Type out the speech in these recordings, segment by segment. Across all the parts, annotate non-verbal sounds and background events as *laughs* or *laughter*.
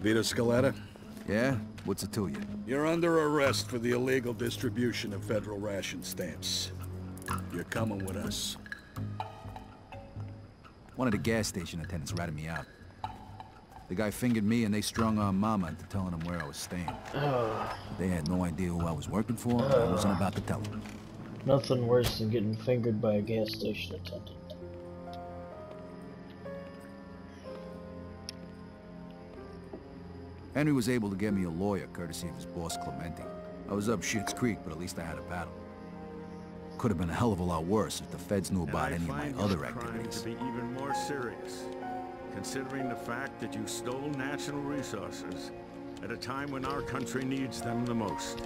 Vito Scaletta? Yeah? What's it to you? You're under arrest for the illegal distribution of federal ration stamps. You're coming with us. One of the gas station attendants ratted me out. The guy fingered me and they strung on Mama into telling him where I was staying. They had no idea who I was working for, and I wasn't about to tell them. Nothing worse than getting fingered by a gas station attendant. Henry was able to get me a lawyer courtesy of his boss Clemente. I was up Shit's Creek, but at least I had a battle. Could have been a hell of a lot worse if the feds knew about any of my other activities. to be even more serious, considering the fact that you stole national resources at a time when our country needs them the most.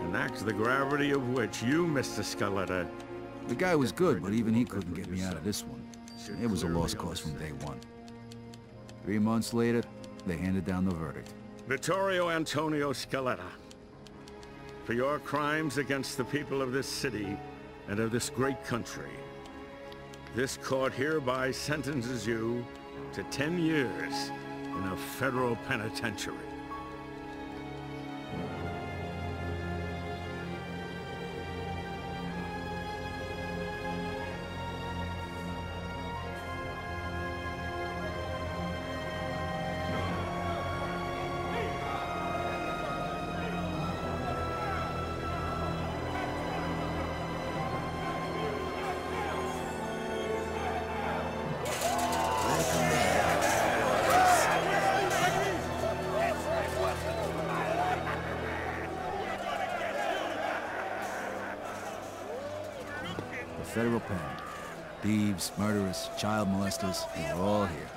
And that's the gravity of which you, Mr. Scaletta, The guy was good, but even he couldn't get me out of this one. It was a lost cause from day one. Three months later, they handed down the verdict. Vittorio Antonio Scaletta, for your crimes against the people of this city and of this great country, this court hereby sentences you to 10 years in a federal penitentiary. Federal pen. Thieves, murderers, child molesters, they were all here.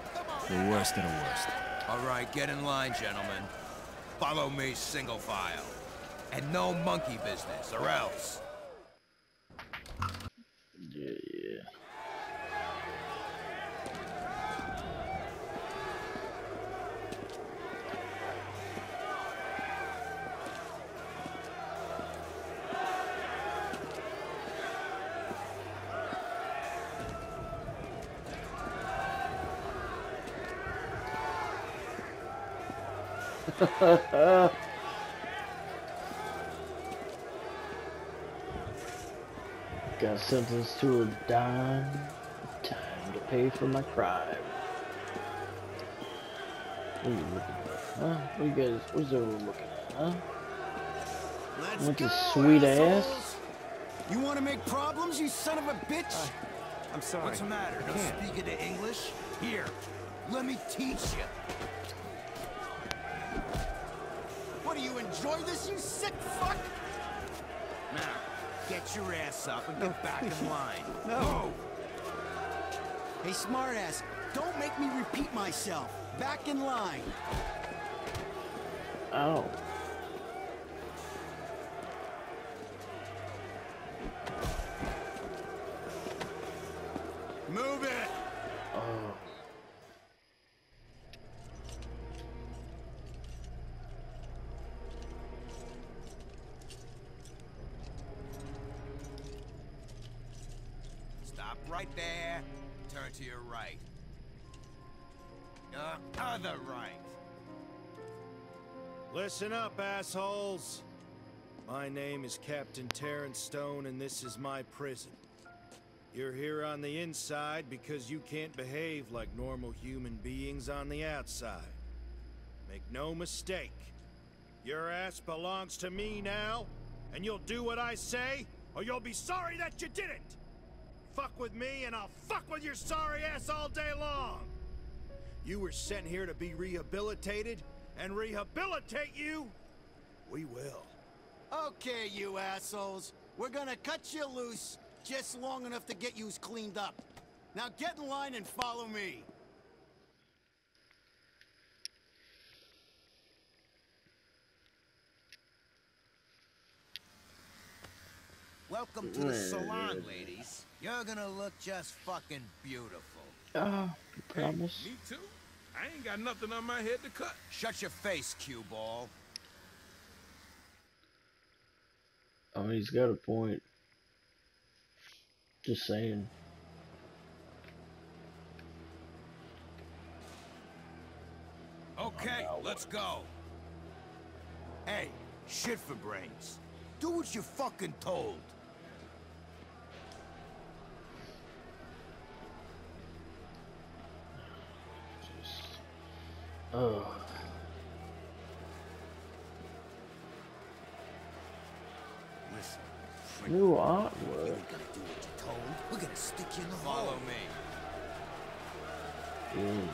The worst of the worst. All right, get in line, gentlemen. Follow me single file. And no monkey business, or else. *laughs* Got sentenced to a dime. Time to pay for my crime. What are you looking at? Huh? What you guys, what's everyone looking at, huh? Let's Want go, your sweet ass? You want to make problems, you son of a bitch? I'm sorry. What's the matter? No can't. speaking to English? Here, let me teach you. What do you enjoy you sick fuck? Now, get your ass up and get back in line. *laughs* No. Hey, smartass, don't make me repeat myself. Back in line. Ow. Move it. Oh. Stop right there. Turn to your right. Your other right. Listen up, assholes. My name is Captain Terrence Stone, and this is my prison. You're here on the inside because you can't behave like normal human beings on the outside. Make no mistake. Your ass belongs to me now, and you'll do what I say, or you'll be sorry that you did it! Fuck with me, and I'll fuck with your sorry ass all day long! You were sent here to be rehabilitated, and rehabilitate you, we will. Okay, you assholes. We're gonna cut you loose just long enough to get yous cleaned up. Now get in line and follow me. Welcome to the salon, ladies. You're gonna look just fucking beautiful. Oh, you promise? Me too. I ain't got nothing on my head to cut. Shut your face, cue ball. I mean, he's got a point. Just saying. Okay, oh, Okay, let's go. Hey, shit for brains. Do what you're fucking told. Oh. Listen, New you artwork. ain't gonna do what you're told. We're gonna stick you in the Follow hole. me. Ooh.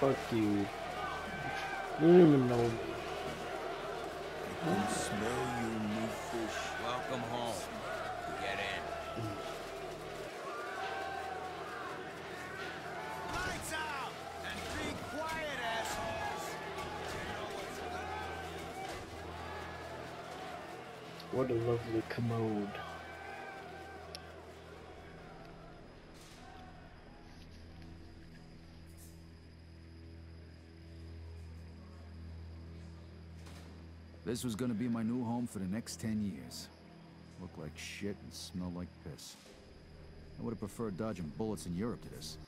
Fuck you. You don't even know me. I smell your new fish. Welcome home. Get in. Lights out! And be quiet, assholes! What a lovely commode. This was gonna be my new home for the next ten years. Look like shit and smell like piss. I would have preferred dodging bullets in Europe to this.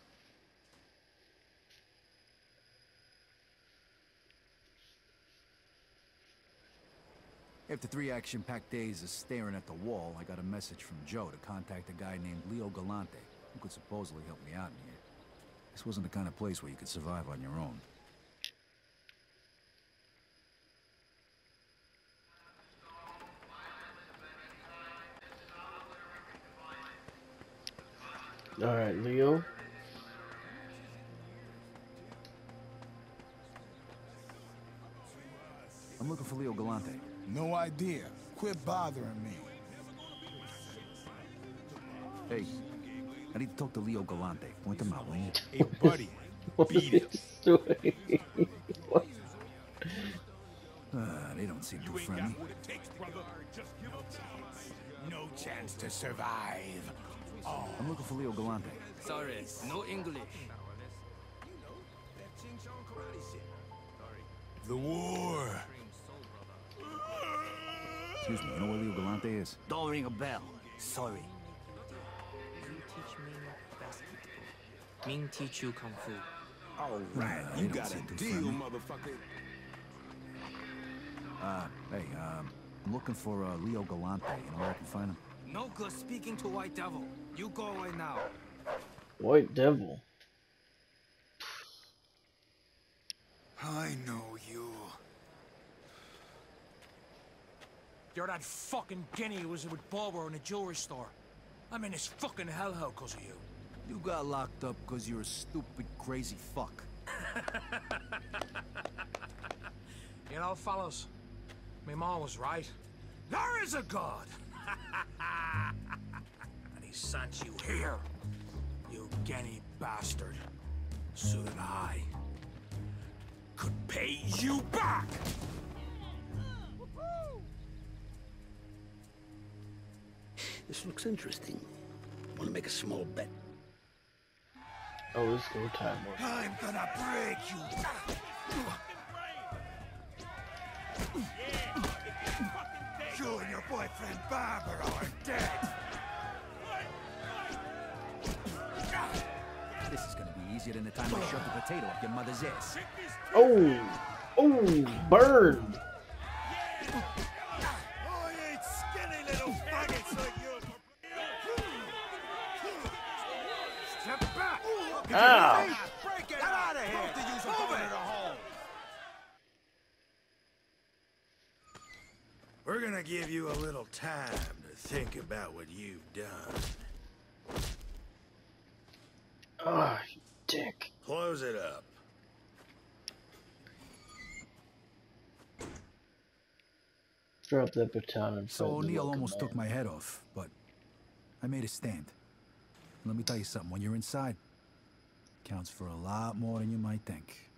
After three action-packed days of staring at the wall, I got a message from Joe to contact a guy named Leo Galante, who could supposedly help me out in here. This wasn't the kind of place where you could survive on your own. Alright, Leo. I'm looking for Leo Galante. No idea. Quit bothering me. Hey, I need to talk to Leo Galante. Point him out, will you? Hey, buddy. *laughs* Beat it. doing? *laughs* Uh, they don't seem too friendly. No chance to survive. I'm looking for Leo Galante. Sorry, no English. The war. Excuse me, you know where Leo Galante is? Don't ring a bell. Sorry. You teach me basketball. Ming teach you kung fu. All right, Uh, you got seem a deal, motherfucker. Uh, hey, um, I'm looking for uh, Leo Galante. You know where I can find him? No good speaking to White Devil. You go away now. White Devil. I know you. You're that fucking guinea who was with Bulwer in the jewelry store. I'm in this fucking hellhole because of you. You got locked up because you're a stupid, crazy fuck. *laughs* You know, fellas, my mom was right. There is a God. *laughs* and he sent you here, you guinea bastard. So that I could pay you back. This looks interesting. Want to make a small bet? Oh, it's go time. mode. I'm gonna break you. You and your boyfriend Barbaro are dead. This is gonna be easier than the time I shoved a potato up your mother's ass. Oh! Oh! Burn! Oh, you ain't skinny little faggots like you. Step back! Ow! Break it out of here! Both of yous are going to the hole! We're gonna give you a little time to think about what you've done. Ah, you dick. Close it up. Drop that baton and So fight O'Neill almost man. took my head off, but I made a stand. Let me tell you something, when you're inside, counts for a lot more than you might think.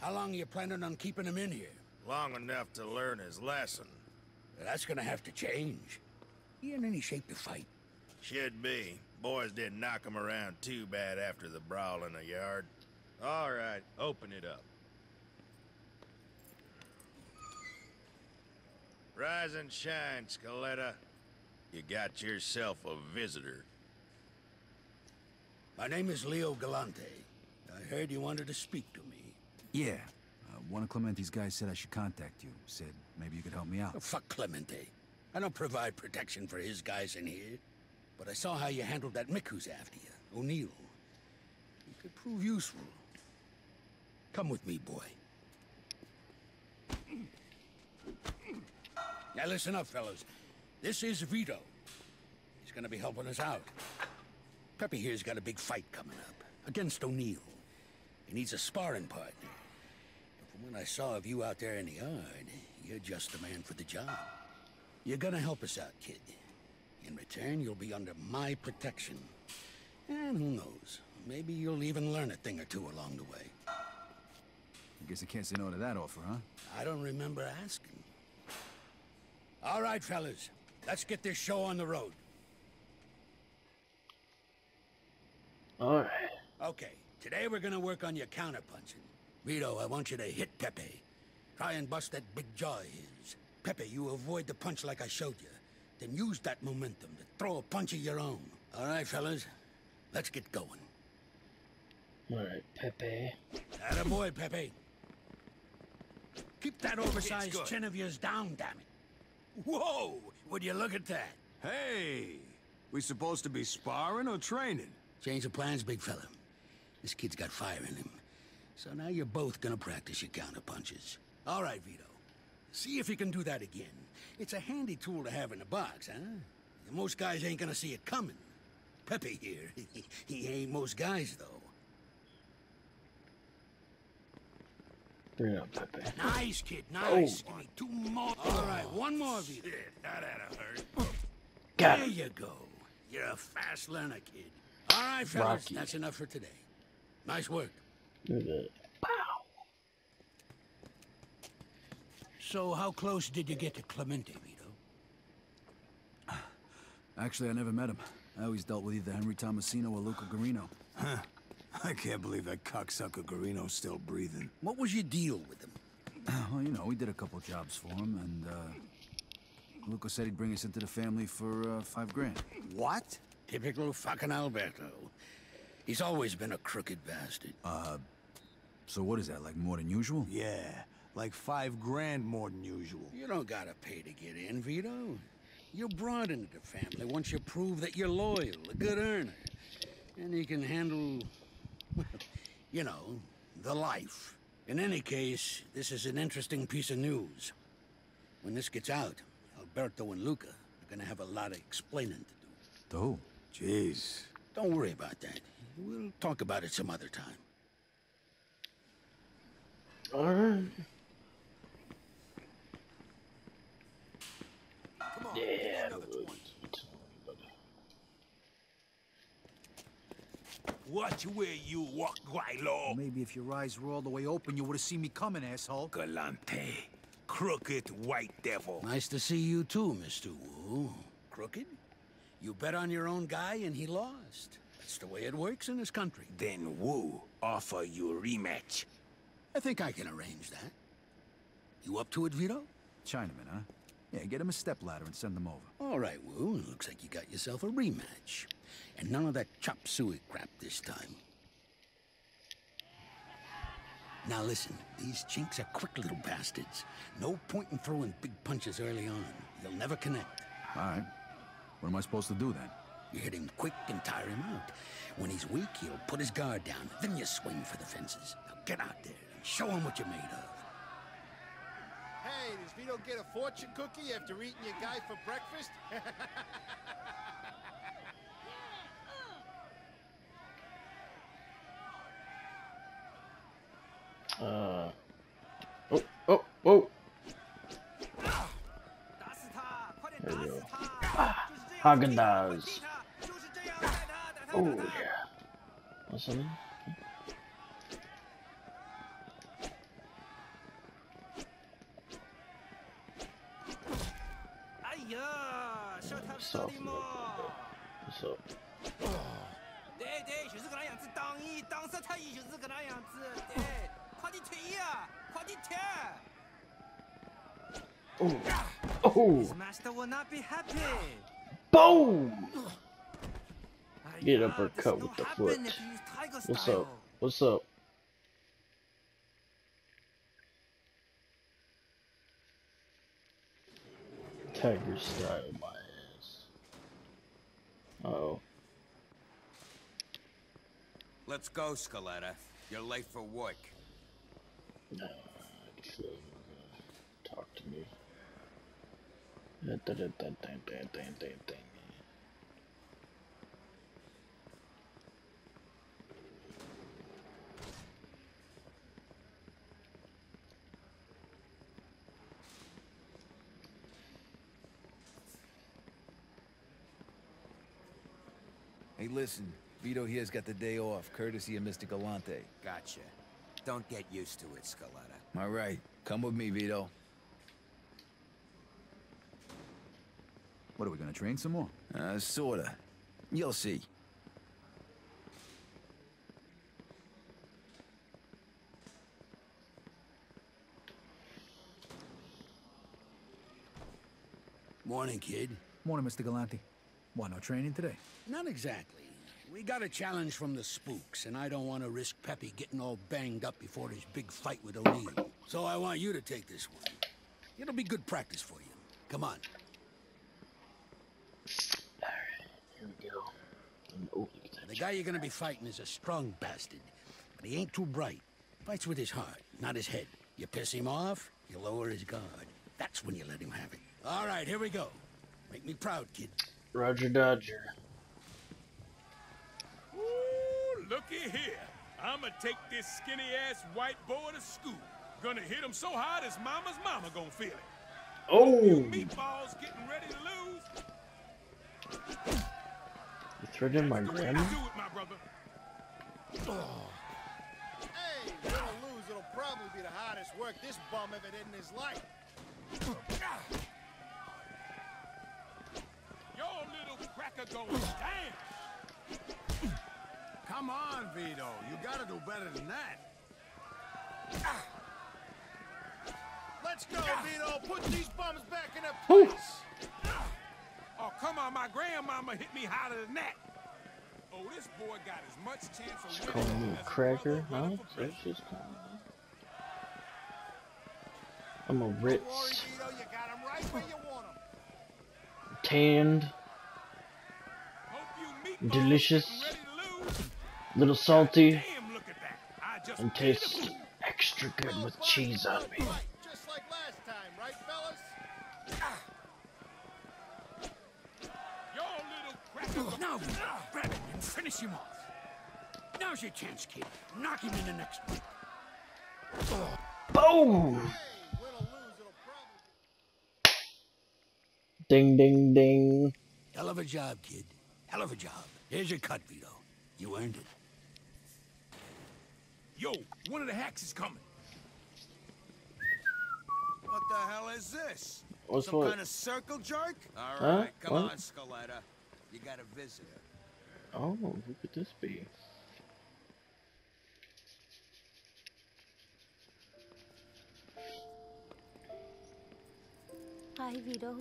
How long are you planning on keeping him in here? Long enough to learn his lesson. That's gonna have to change. He in any shape to fight? Should be. boys didn't knock him around too bad after the brawl in the yard. All right, open it up. Rise and shine, Scaletta. You got yourself a visitor. My name is Leo Galante. I heard you wanted to speak to me. Yeah. Uh, one of Clemente's guys said I should contact you. Said maybe you could help me out. Oh, fuck Clemente. I don't provide protection for his guys in here. But I saw how you handled that Mick who's after you, O'Neill. You could prove useful. Come with me, boy. Now listen up, fellas. This is Vito. He's gonna be helping us out. Pepe here's got a big fight coming up against O'Neill. He needs a sparring partner. And from what I saw of you out there in the yard, you're just the man for the job. You're gonna help us out, kid. In return, you'll be under my protection. And who knows, maybe you'll even learn a thing or two along the way. I guess I can't say no to that offer, huh? I don't remember asking. All right, fellas. Let's get this show on the road. All right. Okay, today we're gonna work on your counterpunching. Vito, I want you to hit Pepe. Try and bust that big jaw of his. Pepe, you avoid the punch like I showed you. Then use that momentum to throw a punch of your own. All right, fellas, let's get going. All right, Pepe. Atta boy, Pepe. Keep that oversized chin of yours down, damn it. Whoa! Would you look at that? Hey, we supposed to be sparring or training? Change of plans, big fella. This kid's got fire in him. So now you're both gonna practice your counter punches. All right, Vito. See if you can do that again. It's a handy tool to have in the box, huh? Most guys ain't gonna see it coming. Pepe here, *laughs* he ain't most guys, though. Bring up Pepe. Nice, kid, nice. Oh. Give me two more. All right, one more, of you. Not out of hurt. Got there him. you go. You're a fast learner, kid. All right, fellas, Rocky. that's enough for today. Nice work. Look at that. So, how close did you get to Clemente, Vito? Actually, I never met him. I always dealt with either Henry Tomasino or Luca Gurino. Huh. I can't believe that cocksucker Gurino's still breathing. What was your deal with him? *sighs* Well, you know, we did a couple jobs for him, and, uh... Luca said he'd bring us into the family for, uh, five grand. What? Typical fucking Alberto. He's always been a crooked bastard. Uh... So what is that, like more than usual? Yeah, like five grand more than usual. You don't gotta pay to get in, Vito. You're brought into the family once you prove that you're loyal, a good earner. And you can handle, well, you know, the life. In any case, this is an interesting piece of news. When this gets out, Alberto and Luca are gonna have a lot of explaining to do. To who? Jeez. Don't worry about that. We'll talk about it some other time. All right. Yeah. Watch where you walk, Gweilo. Maybe if your eyes were all the way open, you would have seen me coming, asshole. Galante. Crooked white devil. Nice to see you too, Mr. Wu. Crooked? You bet on your own guy and he lost. That's the way it works in this country. Then Wu offer you a rematch. I think I can arrange that. You up to it, Vito? Chinaman, huh? Yeah, get him a stepladder and send them over. All right, Wu. Looks like you got yourself a rematch. And none of that chop suey crap this time. Now listen, these chinks are quick little bastards. No point in throwing big punches early on. They'll never connect. All right. What am I supposed to do then? You hit him quick and tire him out. When he's weak, he'll put his guard down. Then you swing for the fences. Now get out there and show him what you're made of. Hey, does Vito get a fortune cookie after eating your guy for breakfast? *laughs* Uh. Oh, oh, oh. There we go. Ah, Hagen. Oh yeah. What's that? Oh. Oh. His master will not be happy. Boom. Get uppercut with the foot. if you use tiger What's up? What's up? Tiger style my ass. Uh oh. Let's go, Scaletta. You're late for work. No, actually, talk to me. Hey, listen. Vito here's got the day off, courtesy of Mr. Galante. Gotcha. Don't get used to it, Scaletta. All right. Come with me, Vito. What, are we gonna train some more? Uh, sorta. You'll see. Morning, kid. Morning, Mr. Galante. Why, no training today? Not exactly. We got a challenge from the spooks, and I don't want to risk Pepe getting all banged up before his big fight with O'Neill. So I want you to take this one. It'll be good practice for you. Come on. Here we go. Oh, look at that. The guy you're gonna be fighting is a strong bastard, but he ain't too bright. Fights with his heart, not his head. You piss him off, you lower his guard. That's when you let him have it. All right, here we go. Make me proud, kid. Roger Dodger. Ooh, looky here. I'ma take this skinny ass white boy to school. Gonna hit him so hard his mama's mama gonna feel it. Oh! Meatballs getting ready to lose. You my The way grandma? to it, my brother. Oh. Hey, win or lose, it'll probably be the hardest work this bum ever did in his life. Your little cracker goes down. Come on, Vito. You gotta do better than that. Let's go, Vito. Put these bums back in their place. Oh, come on, my grandmama hit me harder than that. Oh, this boy got as much chance of Just calling a cracker, no? That's just I'm a rich. Tanned. Delicious. Little salty. And tastes extra good with cheese on me. It and finish him off. Now's your chance, kid. Knock him in the next one. Boom! Hey, win or lose, it'll probably... Ding, ding, ding. Hell of a job, kid. Hell of a job. Here's your cut, Vito. You earned it. Yo, one of the hacks is coming. What the hell is this? What's Some what? kind of circle jerk? All Huh? come What? on, Scaletta. You got a visitor. Oh, who could this be? Hi, Vito.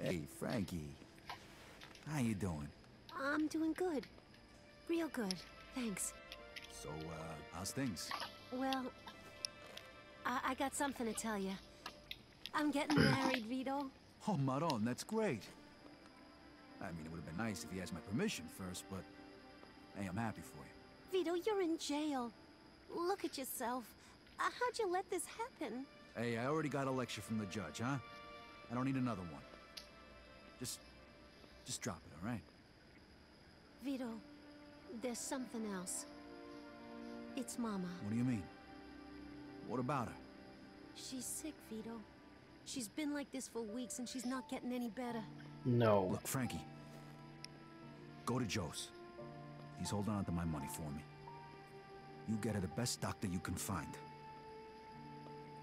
Hey, Frankie. How you doing? I'm doing good. Real good. Thanks. So, uh, how's things? Well, I, I got something to tell you. I'm getting married, Vito. Oh, Maron, that's great. I mean, it would have been nice if he asked my permission first, but hey, I'm happy for you. Vito, you're in jail. Look at yourself. Uh, how'd you let this happen? Hey, I already got a lecture from the judge, huh? I don't need another one. Just, just drop it, all right? Vito, there's something else. It's Mama. What do you mean? What about her? She's sick, Vito. She's been like this for weeks and she's not getting any better. No. Look, Frankie. Go to Joe's. He's holding on to my money for me. You get her the best doctor you can find.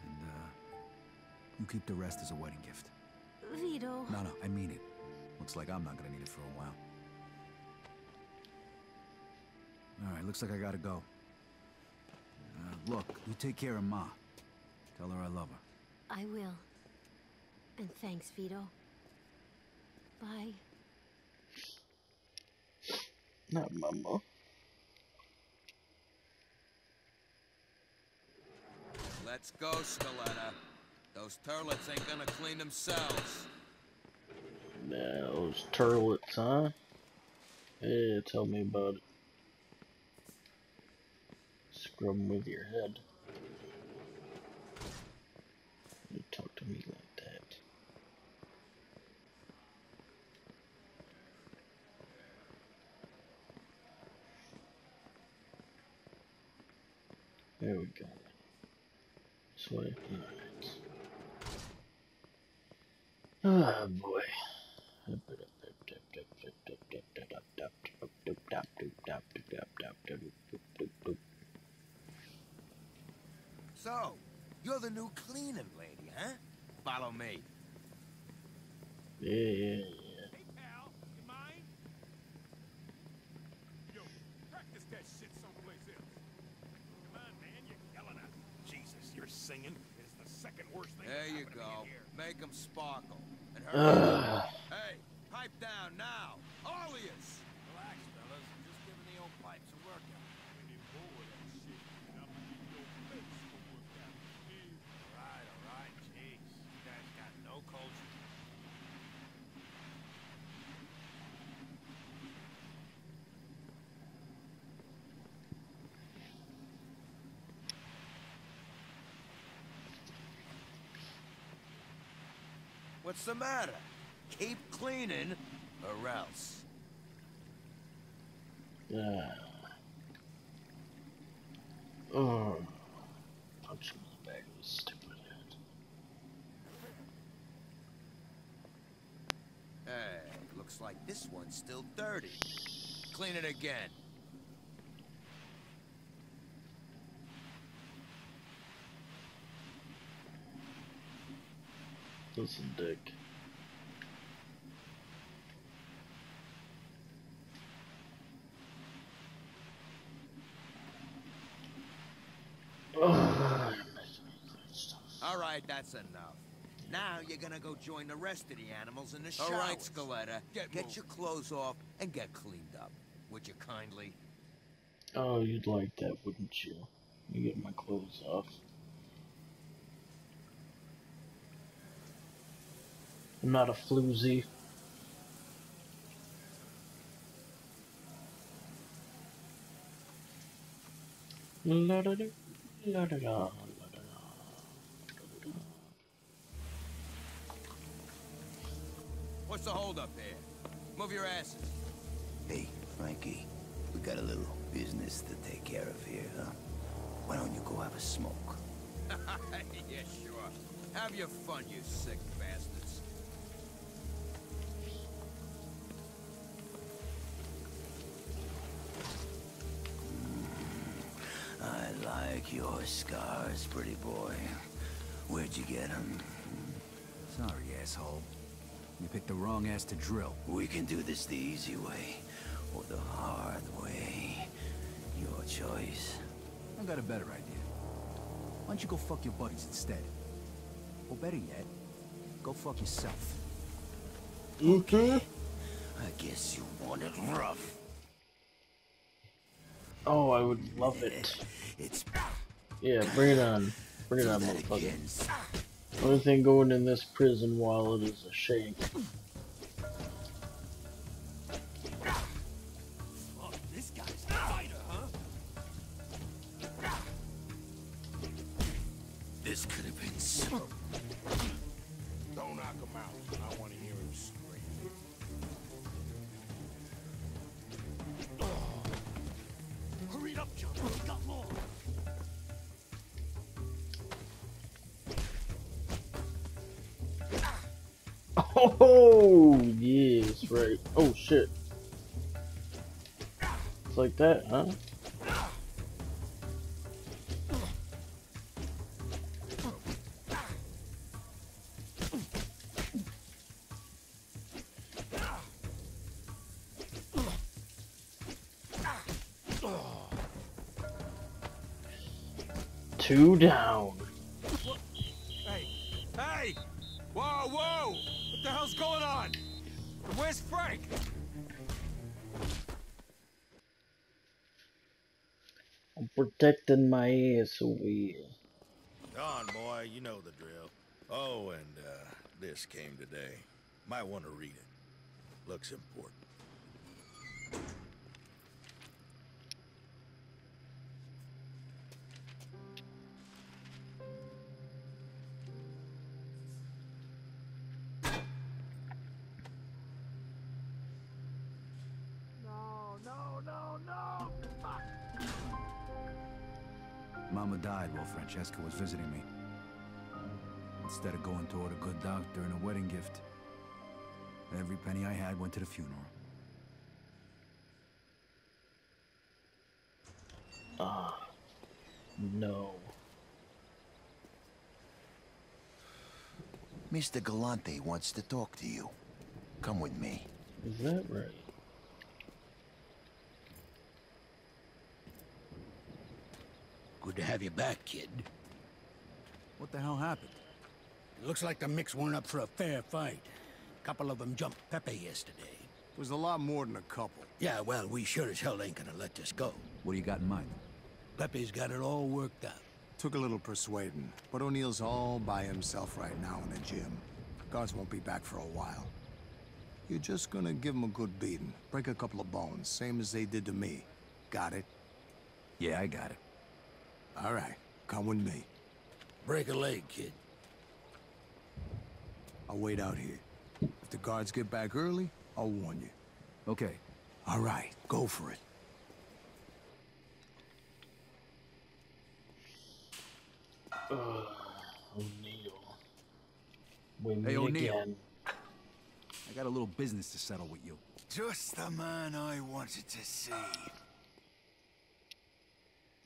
And, uh, you keep the rest as a wedding gift. Vito. No, no, I mean it. Looks like I'm not gonna need it for a while. All right, looks like I gotta go. Uh, look, you take care of Ma. Tell her I love her. I will. And thanks, Vito. Bye. Not mama. Let's go, Scaletta. Those turlets ain't gonna clean themselves. Yeah, those turlets, huh? Yeah, tell me about it. Scrub 'em with your head. You talk to me like that. There we go. Way. Alright. Oh boy. So, you're the new cleaning lady, huh? Follow me. Yeah, yeah, yeah. Hey, pal, you mind? Yo, practice that shit someplace else. Come on, man, you're yelling at Jesus, you're singing. It's the second worst thing There you happened to me go. Make them sparkle. And hurry. hey, pipe down now. All of yous. Relax, fellas. Just giving the old pipes a workout. Alright, alright. Jeez. You guys got no culture. What's the matter? Keep cleaning, or else. Yeah. Oh. Punch him in the back of his stupid head. Hey, looks like this one's still dirty. Clean it again. Listen, Dick. Ugh. All right, that's enough. Now you're gonna go join the rest of the animals in the showers. All right, Scaletta, get, your clothes off and get cleaned up. Would you kindly? Oh, you'd like that, wouldn't you? You get my clothes off. I'm not a floozy. La da da, la da da, la da da. What's the holdup here? Move your asses. Hey, Frankie, we got a little business to take care of here, huh? Why don't you go have a smoke? *laughs* yeah, sure. Have your fun, you sick bastards. Like your scars, pretty boy. Where'd you get them? Sorry, asshole. You picked the wrong ass to drill. We can do this the easy way, or the hard way. Your choice. I got a better idea. Why don't you go fuck your buddies instead? Or better yet, go fuck yourself. Okay. I guess you want it rough. Oh, I would love it. It's Yeah, bring it on. Bring it on, motherfucker. Only thing going in this prison wallet is a shank. Where's Frank? I'm protecting my ass over here. On, boy, you know the drill. Oh, and uh, this came today. Might want to read it. Looks important. Mama died while Francesca was visiting me. Instead of going toward a good doctor and a wedding gift, every penny I had went to the funeral. Ah, no. Mr. Galante wants to talk to you. Come with me. Is that right? Good to have you back, kid. What the hell happened? It looks like the micks weren't up for a fair fight. A couple of them jumped Pepe yesterday. It was a lot more than a couple. Yeah, well, we sure as hell ain't gonna let this go. What do you got in mind? Pepe's got it all worked out. Took a little persuading, but O'Neill's all by himself right now in the gym. Guards won't be back for a while. You're just gonna give him a good beating. Break a couple of bones, same as they did to me. Got it? Yeah, I got it. All right, come with me. Break a leg, kid. I'll wait out here. If the guards get back early, I'll warn you. Okay. All right, go for it. Uh, O'Neill. We Hey, O'Neill. I got a little business to settle with you. Just the man I wanted to see.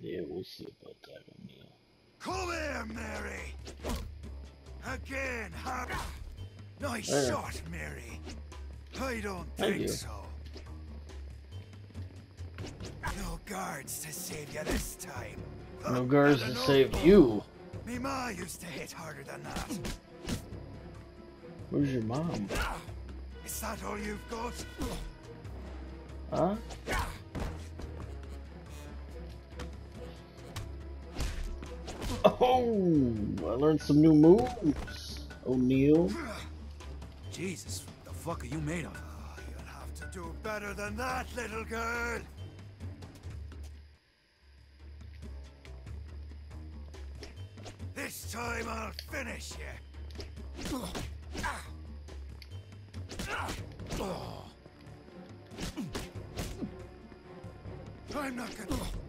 Yeah, we'll see about that, O'Neill. Come here, Mary! Again, huh? Nice shot, Mary. I don't Thank think you. so. No guards to save you this time. No guards to save you. Me ma used to hit harder than that. Where's your mom? Is that all you've got? Huh? Oh, I learned some new moves. O'Neill. Jesus, what the fuck are you made of? Ah, you'll have to do better than that, little girl. This time I'll finish you. I'm not gonna.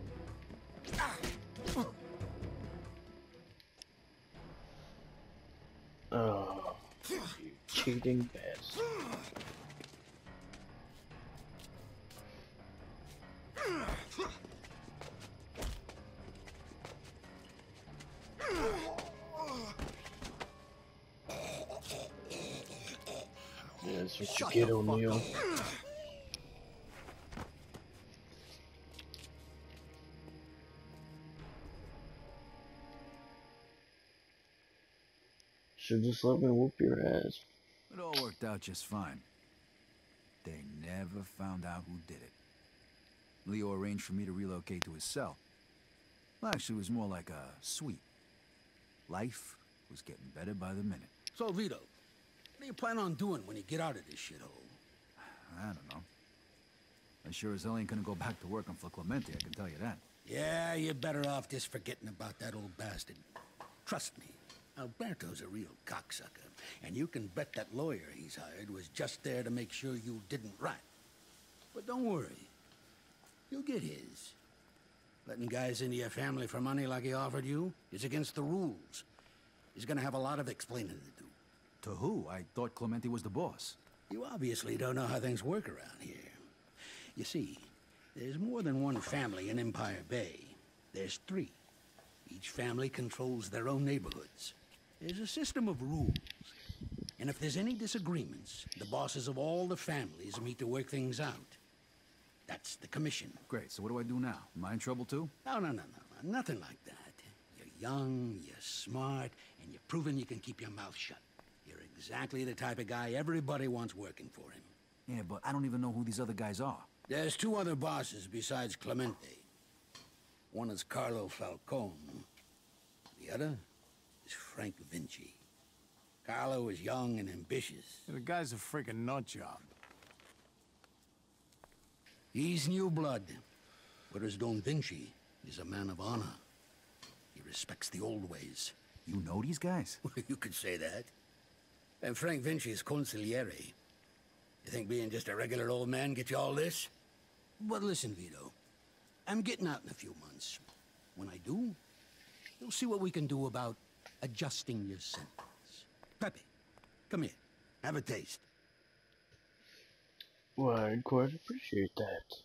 Bastard. Yeah, that's what Shut you get, O'Neill. Should just let me whoop your ass. Worked out just fine. They never found out who did it. Leo arranged for me to relocate to his cell. Well, actually, it was more like a suite. Life was getting better by the minute. So, Vito, what do you plan on doing when you get out of this shithole? I don't know. I sure as hell ain't gonna go back to work on for Clemente, I can tell you that. Yeah, you're better off just forgetting about that old bastard. Trust me, Alberto's a real cocksucker, and you can bet that lawyer he's hired was just there to make sure you didn't rat. But don't worry, you'll get his. Letting guys into your family for money like he offered you is against the rules. He's gonna have a lot of explaining to do. To who? I thought Clemente was the boss. You obviously don't know how things work around here. You see, there's more than one family in Empire Bay. There's three. Each family controls their own neighborhoods. There's a system of rules. And if there's any disagreements, the bosses of all the families meet to work things out. That's the commission. Great, so what do I do now? Am I in trouble too? No, no, no, no, no, nothing like that. You're young, you're smart, and you've proven you can keep your mouth shut. You're exactly the type of guy everybody wants working for him. Yeah, but I don't even know who these other guys are. There's two other bosses besides Clemente. One is Carlo Falcone. The other is Frank Vinci. Carlo is young and ambitious. The guy's a freaking nut job. He's new blood, whereas Don Vinci is a man of honor. He respects the old ways. You know these guys? *laughs* you could say that. And Frank Vinci is consigliere. You think being just a regular old man gets you all this? But listen, Vito. I'm getting out in a few months. When I do, you'll see what we can do about adjusting your sentence. Pepe, come here. Have a taste. Well, I'd quite appreciate that.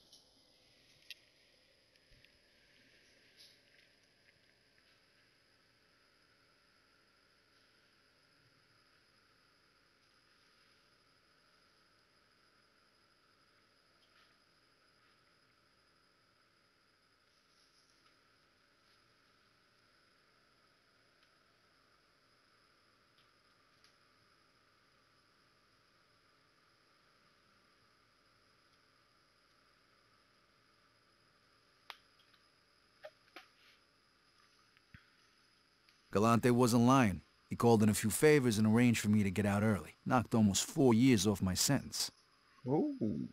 Galante wasn't lying. He called in a few favors and arranged for me to get out early. Knocked almost four years off my sentence. Ooh.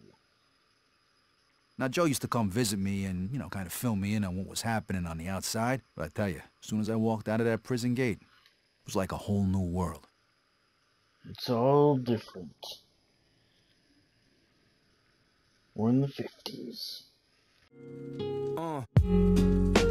Now, Joe used to come visit me and, you know, kind of fill me in on what was happening on the outside. But I tell you, as soon as I walked out of that prison gate, it was like a whole new world. It's all different. We're in the 50s. Uh.